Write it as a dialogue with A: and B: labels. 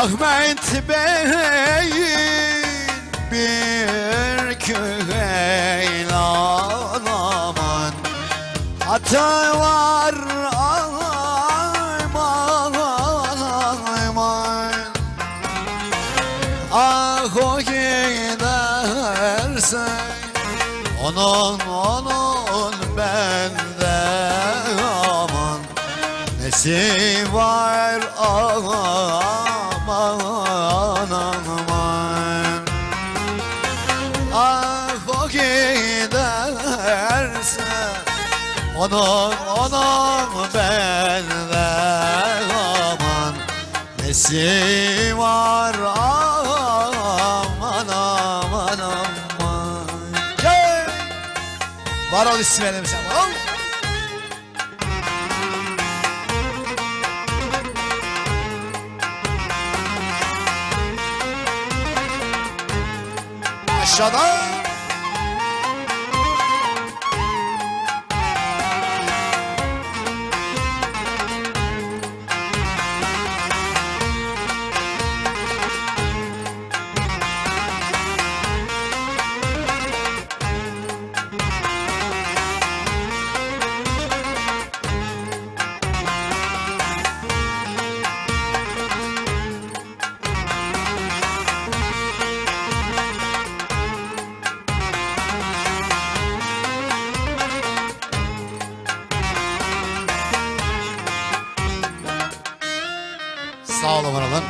A: Ahmet Bey'in bir köylan aman Atı var aman aman Ah o giderse Onun onun bende aman. Nesi var aman aman Ah o giderse Onun onun bende aman Nesi var aman aman Gel! Var ol İsmail'im sen var ol. each other. Sağ olun, var.